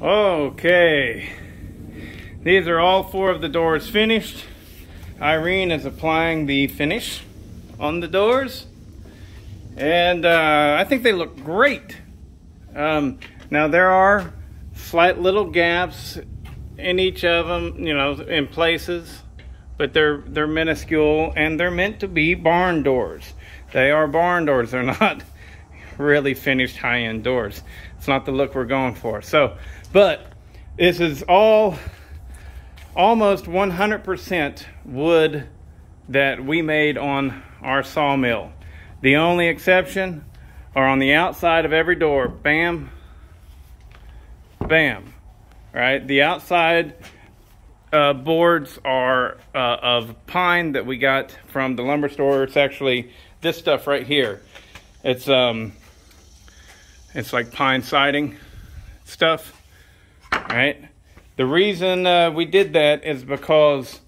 Okay. These are all four of the doors finished. Irene is applying the finish on the doors. And uh, I think they look great. Um, now there are slight little gaps in each of them, you know, in places, but they're they're minuscule and they're meant to be barn doors. They are barn doors. They're not really finished high-end doors. It's not the look we're going for. So, but this is all almost 100% wood that we made on our sawmill. The only exception are on the outside of every door. Bam, bam, right? The outside uh, boards are uh, of pine that we got from the lumber store. It's actually this stuff right here. It's um, it's like pine siding stuff, right? The reason uh, we did that is because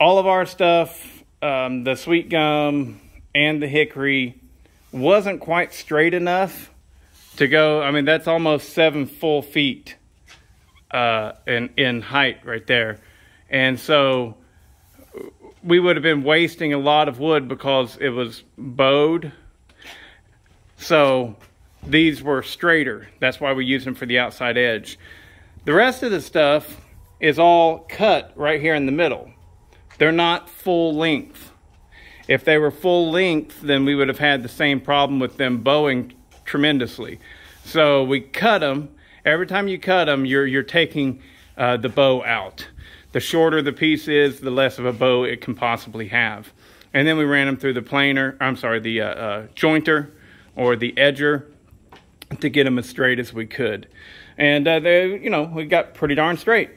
all of our stuff, um, the sweet gum and the hickory, wasn't quite straight enough to go. I mean, that's almost seven full feet uh, in in height right there, and so we would have been wasting a lot of wood because it was bowed. So these were straighter. That's why we use them for the outside edge. The rest of the stuff is all cut right here in the middle. They're not full length. If they were full length, then we would have had the same problem with them bowing tremendously. So we cut them. Every time you cut them, you're, you're taking uh, the bow out. The shorter the piece is, the less of a bow it can possibly have. And then we ran them through the planer, I'm sorry, the uh, uh, jointer or the edger to get them as straight as we could. And uh, they, you know, we got pretty darn straight,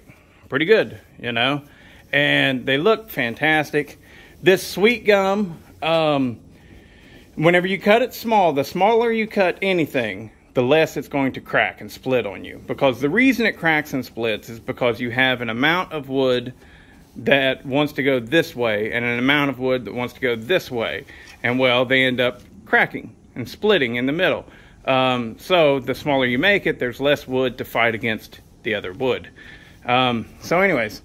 pretty good, you know, and they look fantastic. This sweet gum, um, whenever you cut it small, the smaller you cut anything, the less it's going to crack and split on you. Because the reason it cracks and splits is because you have an amount of wood that wants to go this way and an amount of wood that wants to go this way. And well, they end up cracking and splitting in the middle. Um, so the smaller you make it, there's less wood to fight against the other wood. Um, so anyways,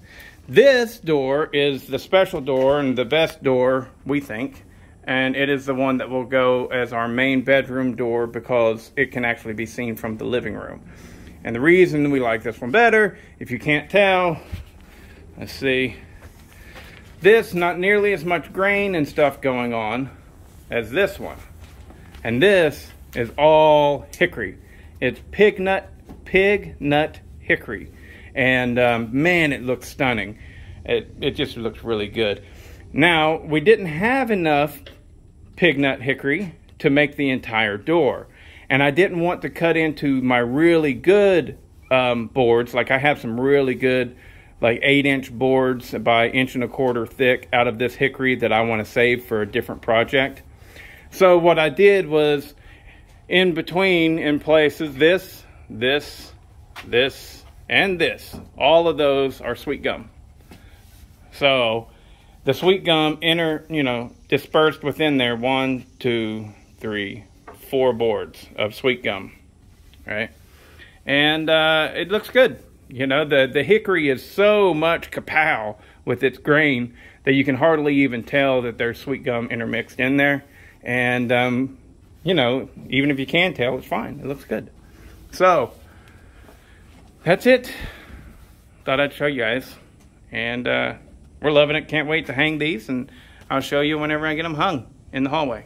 this door is the special door and the best door, we think. And it is the one that will go as our main bedroom door because it can actually be seen from the living room. And the reason we like this one better, if you can't tell, let's see. This, not nearly as much grain and stuff going on as this one. And this is all hickory. It's pig nut, pig nut hickory. And um, man, it looks stunning. It, it just looks really good. Now, we didn't have enough pig nut hickory to make the entire door. And I didn't want to cut into my really good um, boards. Like I have some really good, like eight inch boards by inch and a quarter thick out of this hickory that I want to save for a different project. So what I did was in between in places, this, this, this, and this. All of those are sweet gum. So the sweet gum inner, you know, dispersed within there, one, two, three, four boards of sweet gum, right? And uh, it looks good. You know, the, the hickory is so much kapow with its grain that you can hardly even tell that there's sweet gum intermixed in there. And, um, you know, even if you can tell, it's fine. It looks good. So, that's it. Thought I'd show you guys. And uh, we're loving it. Can't wait to hang these. And I'll show you whenever I get them hung in the hallway.